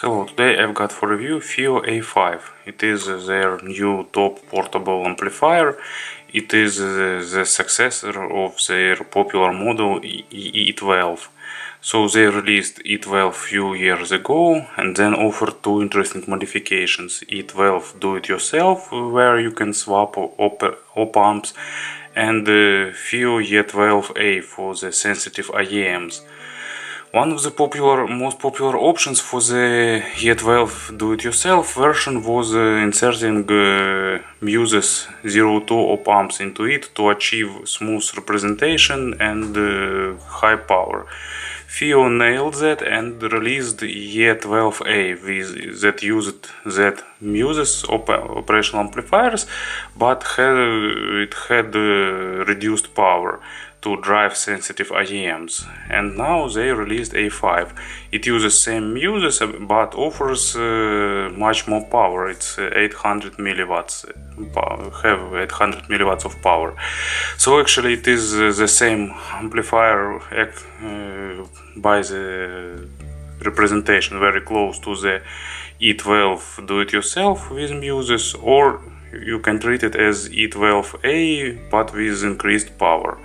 Hello, today I've got for review FiiO A5. It is their new top portable amplifier. It is the successor of their popular model E12. So they released E12 few years ago and then offered two interesting modifications. E12 do-it-yourself, where you can swap op, op and uh, FiiO E12A for the sensitive IEMs. One of the popular, most popular options for the E12 do-it-yourself version was uh, inserting uh, Muses 02 op amps into it to achieve smooth representation and uh, high power. FiiO nailed that and released E12A with, that used that Muses op operational amplifiers, but had, it had uh, reduced power to drive sensitive IEMs and now they released A5 it uses same Muses but offers uh, much more power. It's uh, 800 milliwatts have 800 milliwatts of power. So actually it is uh, the same amplifier uh, by the representation very close to the E12 do-it-yourself with Muses or you can treat it as E12A but with increased power.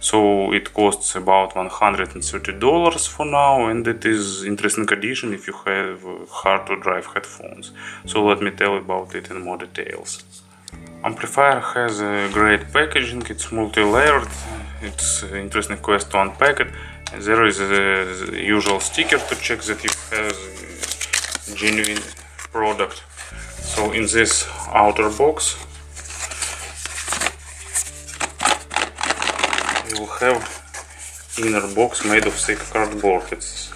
So it costs about $130 for now and it is interesting addition if you have hard to drive headphones. So let me tell about it in more details. Amplifier has a great packaging it's multi-layered it's interesting quest to unpack it. There is a usual sticker to check that you have genuine product so in this outer box you will have inner box made of thick cardboard. It's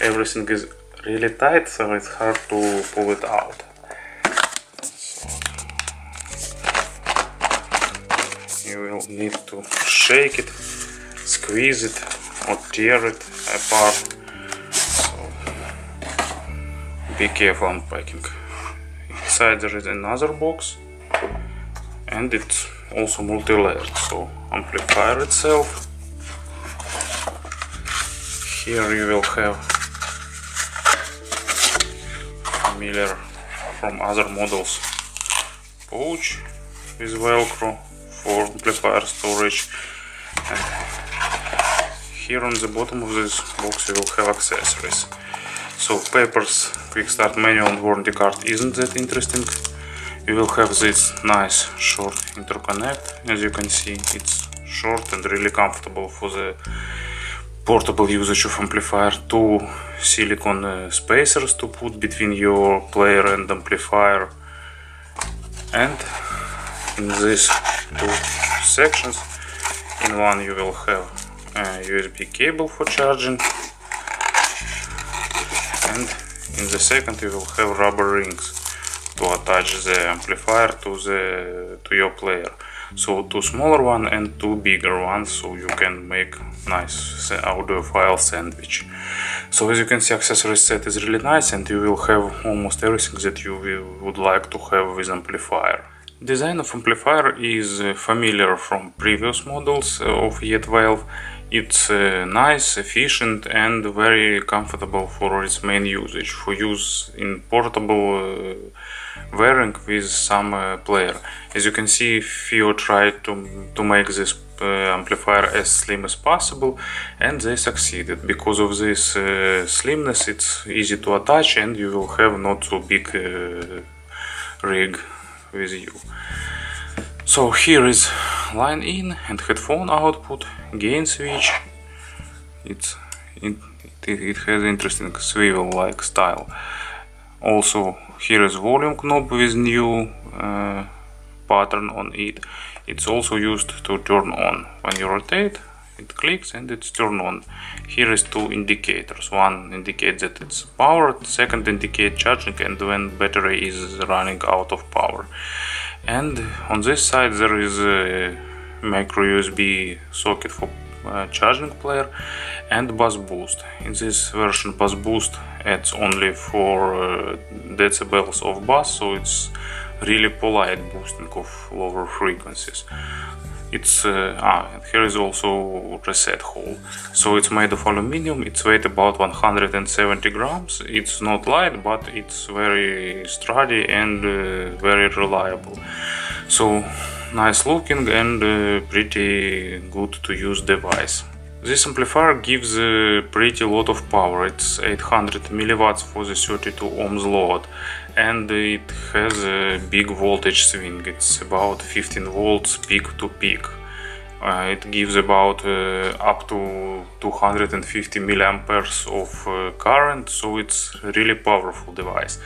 everything is really tight so it's hard to pull it out. You will need to shake it squeeze it or tear it apart. So be careful unpacking inside there is another box and it's also multi-layered so amplifier itself. Here you will have familiar from other models. Pouch with velcro for amplifier storage. And here on the bottom of this box you will have accessories so papers quick start manual and warranty card. Isn't that interesting? You will have this nice short interconnect. As you can see it's short and really comfortable for the portable usage of amplifier. Two silicone uh, spacers to put between your player and amplifier. And in these two sections in one you will have a USB cable for charging in the second you will have rubber rings to attach the amplifier to the to your player. So two smaller one and two bigger ones so you can make nice audiophile sandwich. So as you can see accessory set is really nice and you will have almost everything that you would like to have with amplifier. Design of amplifier is familiar from previous models of E12 it's uh, nice, efficient and very comfortable for its main usage, for use in portable uh, wearing with some uh, player. As you can see, FiiO tried to, to make this uh, amplifier as slim as possible and they succeeded. Because of this uh, slimness it's easy to attach and you will have not so big uh, rig with you. So here is line in and headphone output, gain switch. It's it, it, it has interesting swivel like style. Also here is volume knob with new uh, pattern on it. It's also used to turn on. When you rotate it clicks and it's turned on. Here is two indicators. One indicates that it's powered, second indicate charging and when battery is running out of power and on this side there is a micro USB socket for uh, charging player and bass boost. In this version bass boost adds only 4 uh, decibels of bass so it's really polite boosting of lower frequencies. It's uh, ah, here is also reset hole so it's made of aluminum it's weight about 170 grams. It's not light but it's very sturdy and uh, very reliable. So nice looking and uh, pretty good to use device this amplifier gives a pretty lot of power. It's 800 milliwatts for the 32 ohms load and it has a big voltage swing. It's about 15 volts peak to peak. Uh, it gives about uh, up to 250 milliamperes of uh, current so it's really powerful device.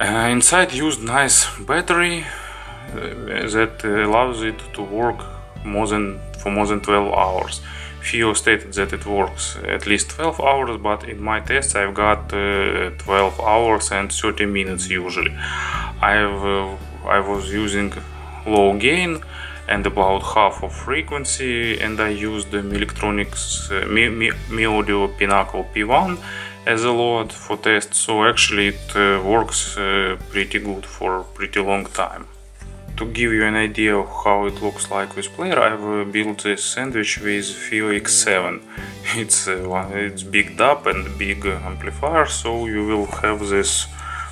Uh, inside used nice battery uh, that allows it to work more than for more than 12 hours FiiO stated that it works at least 12 hours, but in my tests I've got uh, 12 hours and 30 minutes usually. I've uh, I was using low gain and about half of frequency, and I used the MEElectronics uh, Mi, Mi, MEE Audio Pinnacle P1 as a load for tests. So actually it uh, works uh, pretty good for pretty long time to give you an idea of how it looks like with player, I've uh, built this sandwich with FiiO X7. It's uh, it's big up and big amplifier, so you will have this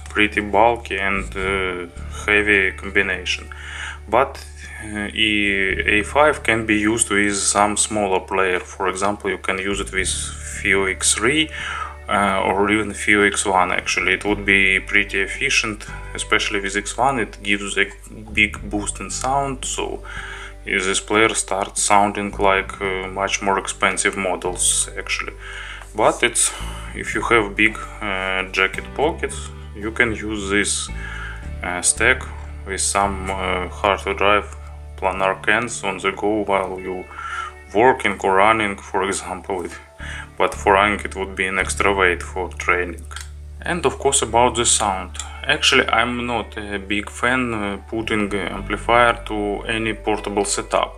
pretty bulky and uh, heavy combination. But uh, A5 can be used with some smaller player. For example, you can use it with FiiO X3 uh, or even FiiO X1 actually. It would be pretty efficient, especially with X1 it gives a big boost in sound, so this player starts sounding like uh, much more expensive models actually. But it's if you have big uh, jacket pockets, you can use this uh, stack with some uh, hard to drive planar cans on the go while you working or running, for example but for running it would be an extra weight for training. And of course about the sound. Actually I'm not a big fan uh, putting amplifier to any portable setup.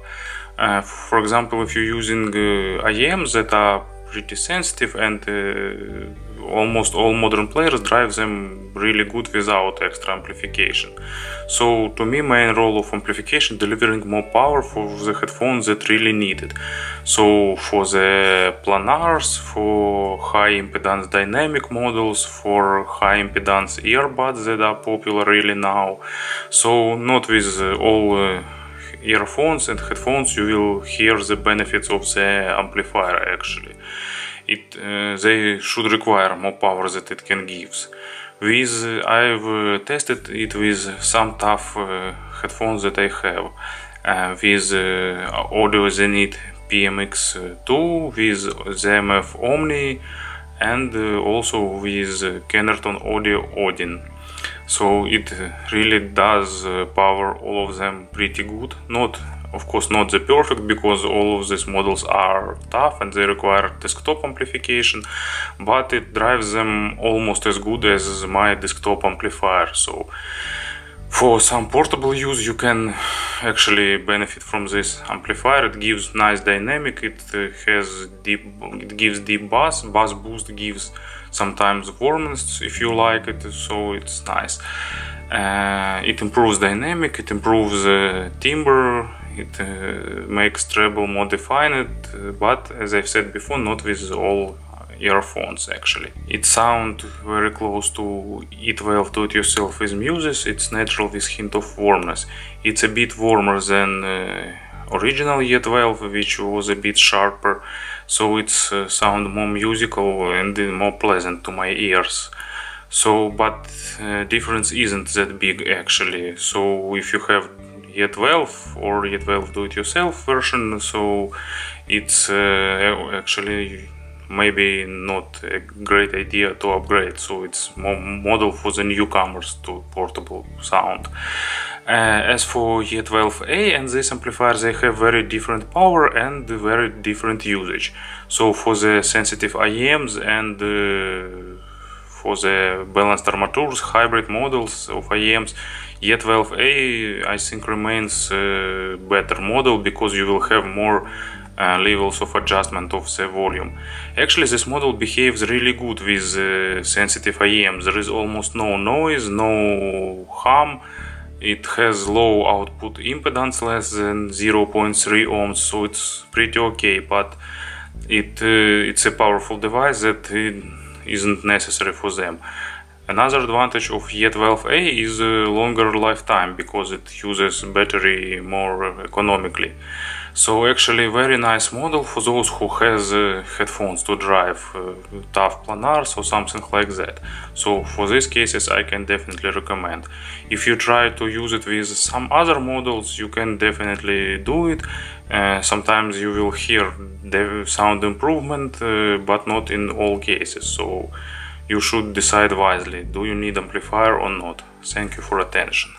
Uh, for example if you're using uh, IEMs that are pretty sensitive and uh, almost all modern players drive them really good without extra amplification. So to me main role of amplification delivering more power for the headphones that really need it. So for the planars, for high impedance dynamic models, for high impedance earbuds that are popular really now. So not with all uh, earphones and headphones you will hear the benefits of the amplifier actually it uh, they should require more power that it can give. With I've tested it with some tough uh, headphones that I have. Uh, with uh, Audio Zenith PMX2 with ZMF Omni and also with Kennerton Audio Odin. So it really does power all of them pretty good. Not of course not the perfect because all of these models are tough and they require desktop amplification but it drives them almost as good as my desktop amplifier. So for some portable use you can actually benefit from this amplifier. It gives nice dynamic it has deep it gives deep bass bass boost gives sometimes warmness if you like it so it's nice. Uh, it improves dynamic it improves uh, timbre it uh, makes treble more defined, but as I've said before, not with all earphones actually. It sounds very close to E12 do-it-yourself with Muses, it's natural with hint of warmness. It's a bit warmer than uh, original E12 which was a bit sharper, so it's uh, sound more musical and more pleasant to my ears. So, but uh, difference isn't that big actually. So if you have E12 or E12 do-it-yourself version, so it's uh, actually maybe not a great idea to upgrade so it's more model for the newcomers to portable sound. Uh, as for E12A and this amplifier they have very different power and very different usage. So for the sensitive IEMs and uh, for the balanced armatures hybrid models of IEMs E12A I think remains a better model because you will have more uh, levels of adjustment of the volume. Actually this model behaves really good with uh, sensitive IEM. There is almost no noise, no hum. it has low output impedance less than 0.3 ohms so it's pretty okay but it uh, it's a powerful device that isn't necessary for them Another advantage of E12A is a longer lifetime because it uses battery more economically. So actually very nice model for those who has uh, headphones to drive uh, tough planars or something like that. So for these cases I can definitely recommend. If you try to use it with some other models you can definitely do it. Uh, sometimes you will hear the sound improvement uh, but not in all cases. So you should decide wisely do you need amplifier or not. Thank you for attention.